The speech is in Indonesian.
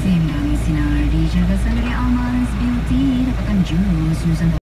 Seimbang sinar dijaga sendiri Alman's Beauty. Dapatkan jus Susan